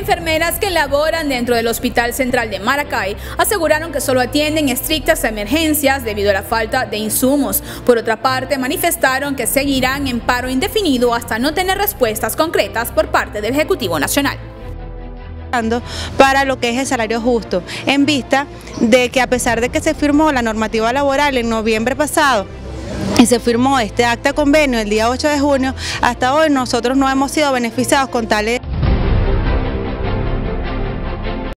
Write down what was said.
Enfermeras que laboran dentro del Hospital Central de Maracay aseguraron que solo atienden estrictas emergencias debido a la falta de insumos. Por otra parte, manifestaron que seguirán en paro indefinido hasta no tener respuestas concretas por parte del Ejecutivo Nacional para lo que es el salario justo, en vista de que a pesar de que se firmó la normativa laboral en noviembre pasado, y se firmó este acta convenio el día 8 de junio, hasta hoy nosotros no hemos sido beneficiados con tales